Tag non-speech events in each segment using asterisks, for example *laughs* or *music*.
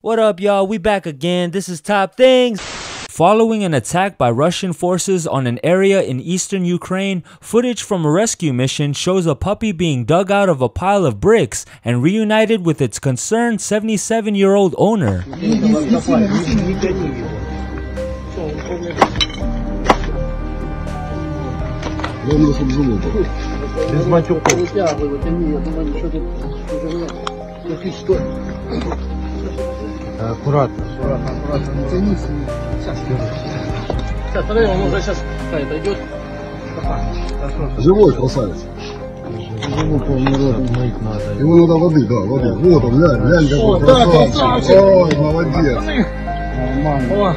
What up, y'all? We back again. This is Top Things. Following an attack by Russian forces on an area in eastern Ukraine, footage from a rescue mission shows a puppy being dug out of a pile of bricks and reunited with its concerned 77 year old owner. Э, аккуратно. Аккуратно, аккуратно. Не тянись. Ну, сейчас. Сейчас, подожди, он уже сейчас отойдет. Живой красавец. Живой, Мыть надо. Ему надо воды, да, воды. Вот он, лянь, лянь, какой да, красавчик. Ой, молодец. Нормально.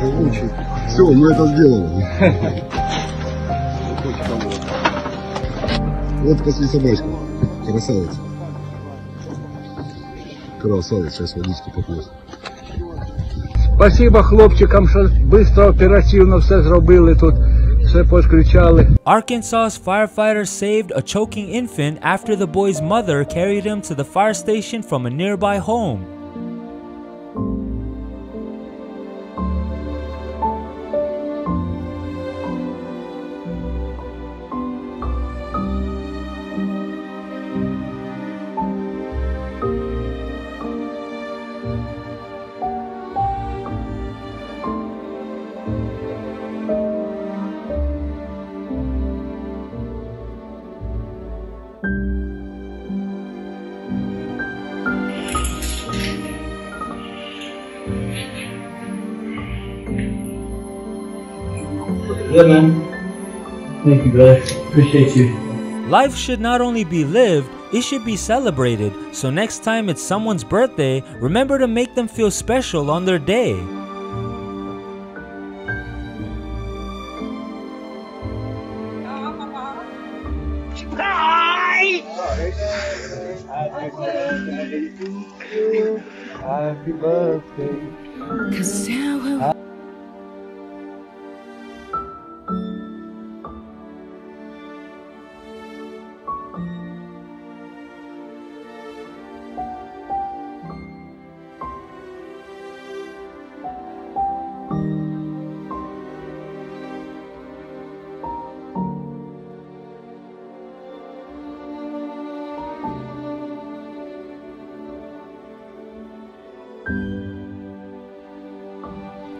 Живучий. Все, мы это сделали. *laughs* Вот после собачки. Красавец. Красавец, сейчас водички попьет. Спасибо хлопчикам, що швидко, оперативно все зробили тут, все підключали. Arkansas's firefighters saved a choking infant after the boy's mother carried him to the fire station from a nearby home. Yeah, man. Thank you, brother. Appreciate you. Life should not only be lived, it should be celebrated. So next time it's someone's birthday, remember to make them feel special on their day. Happy birthday.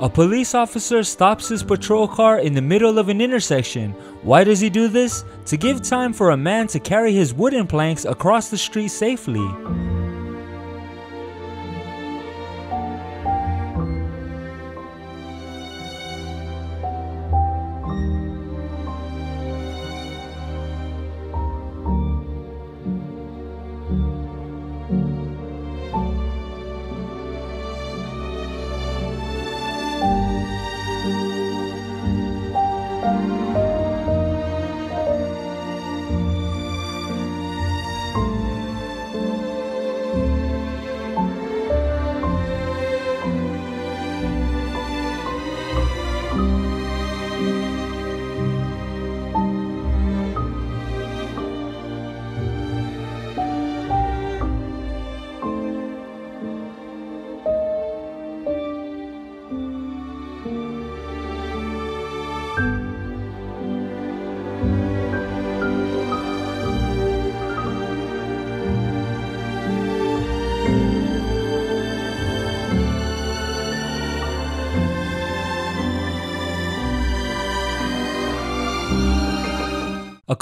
A police officer stops his patrol car in the middle of an intersection. Why does he do this? To give time for a man to carry his wooden planks across the street safely.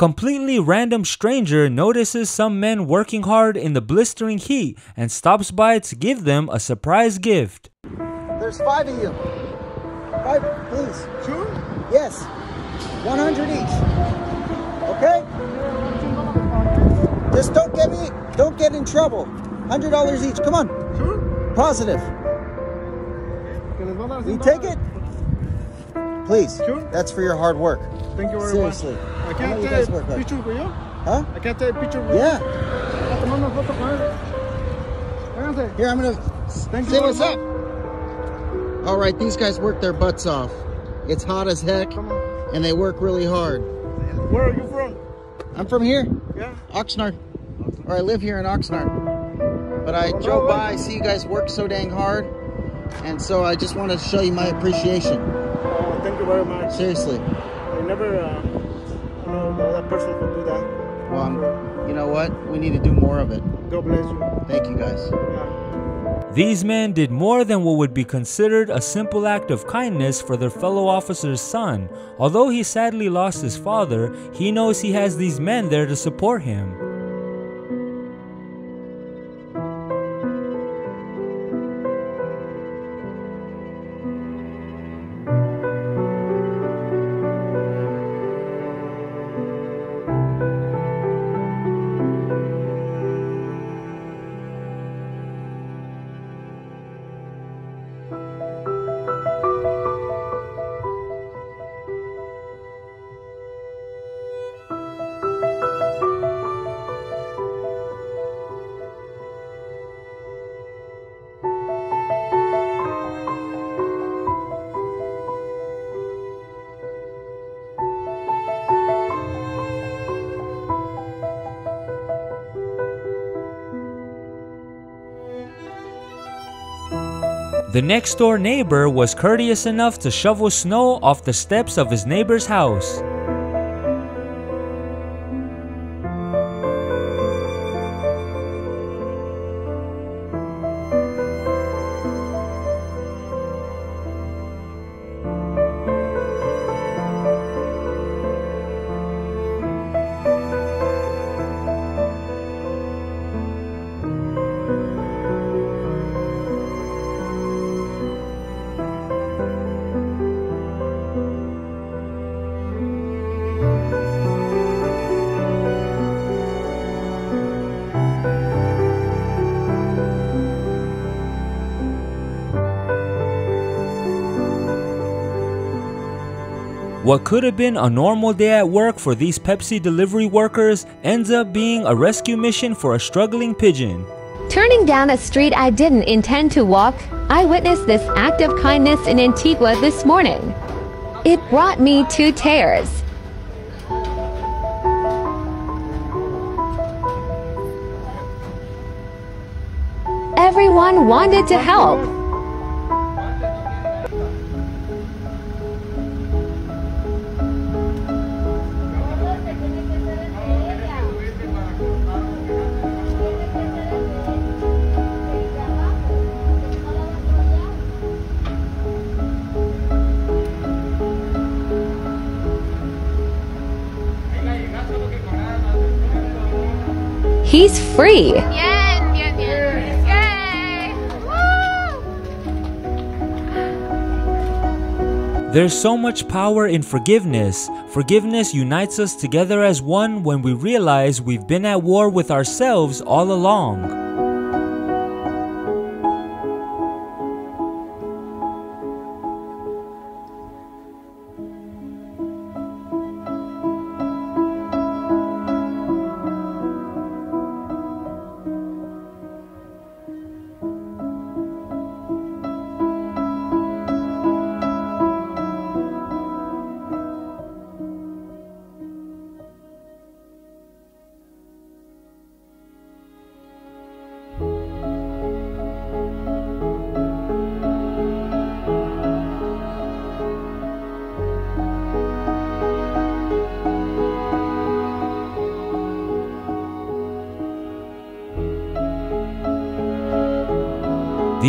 Completely random stranger notices some men working hard in the blistering heat and stops by to give them a surprise gift. There's five of you. Five, please. Two? Yes. 100 each. Okay? Just don't get me, don't get in trouble. $100 each. Come on. Sure. Positive. You take it? Please. Sure. That's for your hard work. Thank you very Seriously. much. I I can't you take hard. picture with you. Huh? I can't take a picture with you. Yeah. Tomando foto con él. Vénganse. Here, I'm gonna Thank you. Say what's up. All right, these guys work their butts off. It's hot as heck, and they work really hard. Where are you from? I'm from here, Yeah. Oxnard, or I live here in Oxnard. But I drove by, I see you guys work so dang hard, and so I just wanted to show you my appreciation. Oh, thank you very much. Seriously. I never uh, what? We need to do more of it. God bless you. Thank you guys. Yeah. These men did more than what would be considered a simple act of kindness for their fellow officer's son. Although he sadly lost his father, he knows he has these men there to support him. The next door neighbor was courteous enough to shovel snow off the steps of his neighbor's house. What could have been a normal day at work for these Pepsi delivery workers ends up being a rescue mission for a struggling pigeon. Turning down a street I didn't intend to walk, I witnessed this act of kindness in Antigua this morning. It brought me to tears. Everyone wanted to help. He's free. Bien, bien, bien. Yay! Woo! There's so much power in forgiveness. Forgiveness unites us together as one when we realize we've been at war with ourselves all along.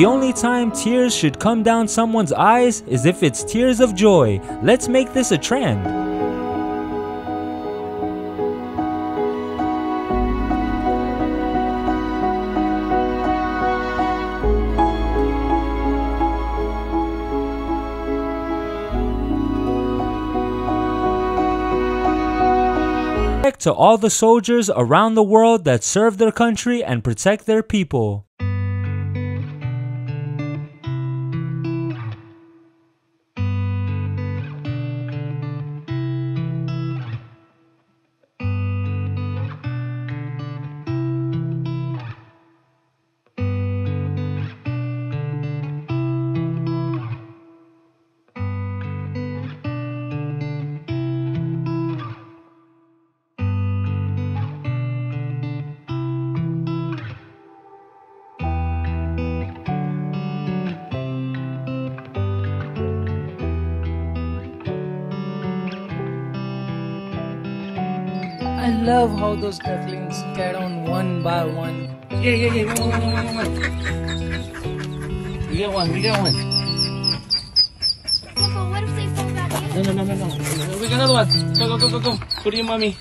The only time tears should come down someone's eyes is if it's tears of joy. Let's make this a trend. To all the soldiers around the world that serve their country and protect their people. Love how those ducklings get on one by one. Yeah, yeah, yeah. One, one, one, one, one. We get one. We get one. But what if they fall back in? No, no, no, no, no. We got another one. Go, go, go, go, go. To your mommy.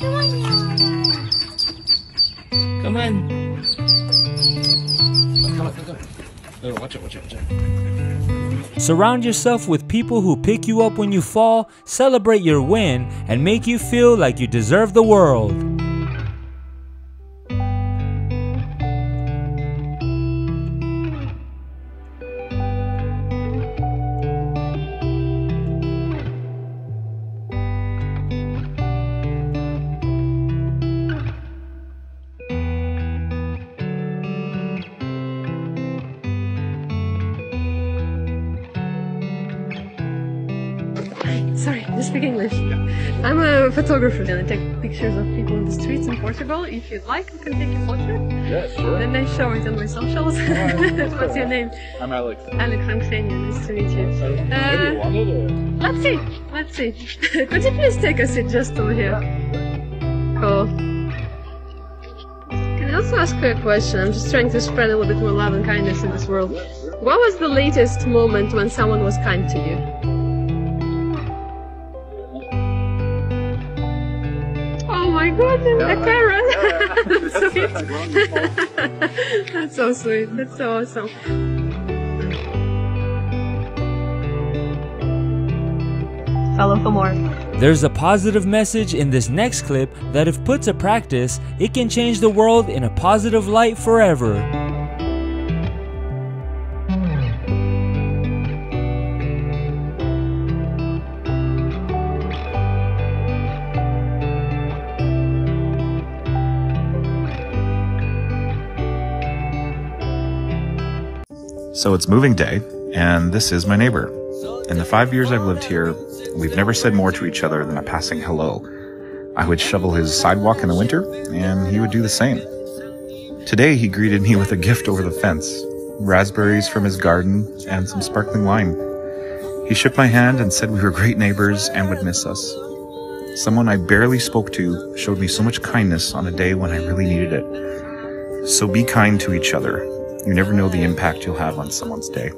Come on. Come on. Come on, come on, come on. Oh, watch it, watch it, watch it. Surround yourself with people who pick you up when you fall, celebrate your win, and make you feel like you deserve the world. Photographer and I take pictures of people in the streets in Portugal. If you'd like, I can take your portrait. Yeah, sure. Then I show it on my socials. *laughs* What's your name? I'm Alex. Alex, I'm Xenia. Nice to meet you. Uh, you let's see. Let's see. *laughs* Could you please take a seat just over here? Cool. Can I also ask you a question? I'm just trying to spread a little bit more love and kindness in this world. What was the latest moment when someone was kind to you? My goodness, the carrot! That's sweet. That's so sweet. That's so awesome. Follow for more. There's a positive message in this next clip that, if put to practice, it can change the world in a positive light forever. So it's moving day, and this is my neighbor. In the five years I've lived here, we've never said more to each other than a passing hello. I would shovel his sidewalk in the winter, and he would do the same. Today, he greeted me with a gift over the fence raspberries from his garden and some sparkling wine. He shook my hand and said we were great neighbors and would miss us. Someone I barely spoke to showed me so much kindness on a day when I really needed it. So be kind to each other. You never know the impact you'll have on someone's day.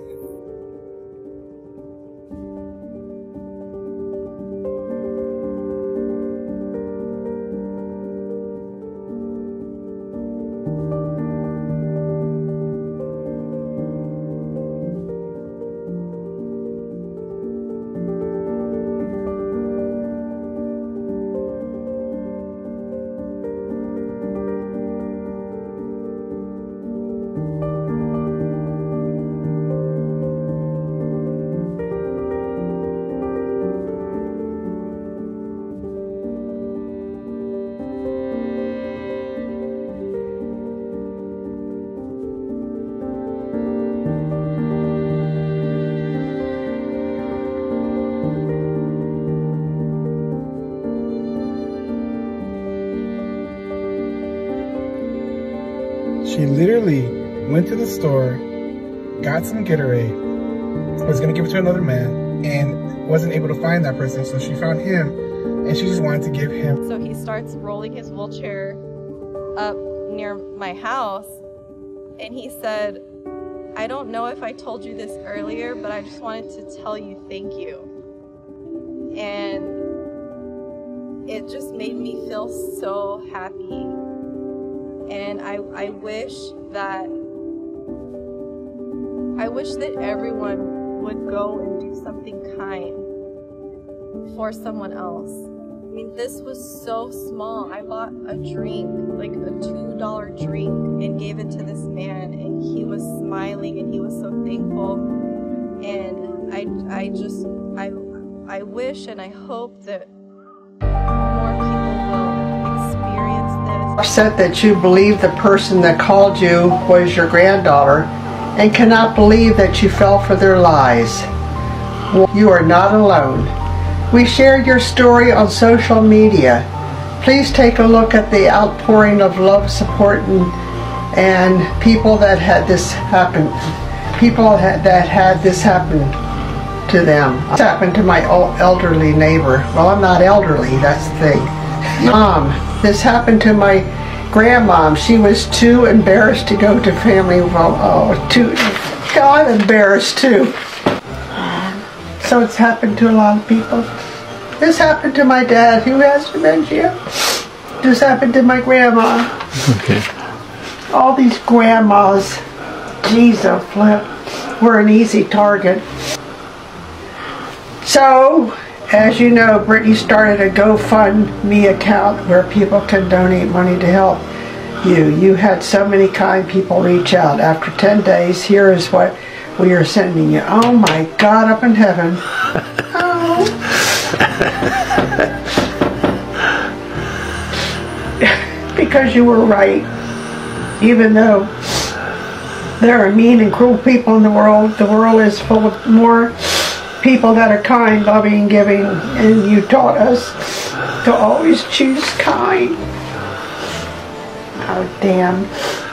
She literally went to the store, got some Gatorade, was gonna give it to another man, and wasn't able to find that person. So she found him, and she just wanted to give him. So he starts rolling his wheelchair up near my house, and he said, I don't know if I told you this earlier, but I just wanted to tell you thank you. And it just made me feel so happy. And I, I wish that I wish that everyone would go and do something kind for someone else. I mean, this was so small. I bought a drink, like a $2 drink, and gave it to this man, and he was smiling and he was so thankful. And I, I just, I, I wish and I hope that upset that you believe the person that called you was your granddaughter and cannot believe that you fell for their lies. You are not alone. We shared your story on social media. Please take a look at the outpouring of love, support, and, and people that had this happen. People that had this happen. to them. This happened to my el- elderly neighbor. Well, I'm not elderly, that's the thing. Mom, this happened to my grandmom. She was too embarrassed to go to family. Well, oh, too. I'm embarrassed too. So it's happened to a lot of people. This happened to my dad who has dementia. This happened to my grandma. Okay. All these grandmas, Jesus flip, were an easy target. So, as you know, Brittany started a GoFundMe account where people can donate money to help you. You had so many kind people reach out. After 10 days, here is what we are sending you. Oh my God, up in heaven. Oh. *laughs* because you were right. Even though there are mean and cruel people in the world, the world is full of more people that are kind, loving, giving, and you taught us to always choose kind. Oh, damn.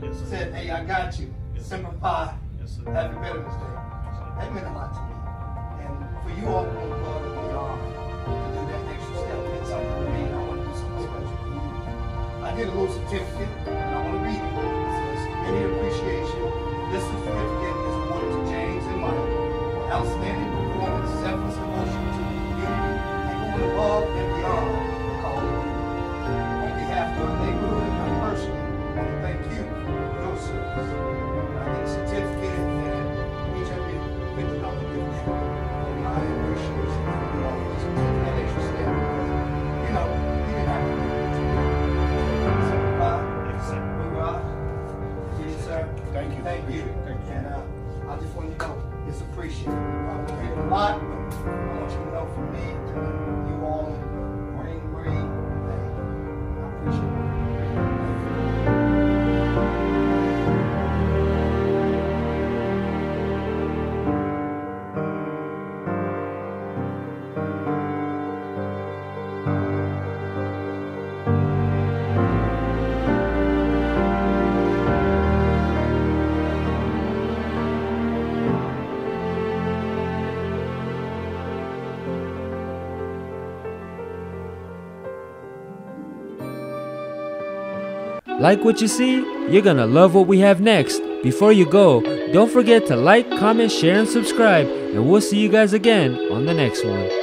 You. said, hey, I got you. Semper Fi. Happy Veterans Day. That meant a lot to me. And for you all to and beyond to do that extra step meant something to me, and I want to do something special for you. I did a little certificate, and I want to read it. It says, Community Appreciation. This certificate is awarded to James and Mike for outstanding performance, selfless devotion to the community, and going above and service. And I get certificate and each of you fifty dollar gift card. Appreciation for you all just that extra step. You know, you didn't have to do it. So, uh, hoorah. Yes, sir. Thank you. Thank you. And, uh, I just want you to know it's appreciated. Like what you see? You're gonna love what we have next. Before you go, don't forget to like, comment, share, and subscribe, and we'll see you guys again on the next one.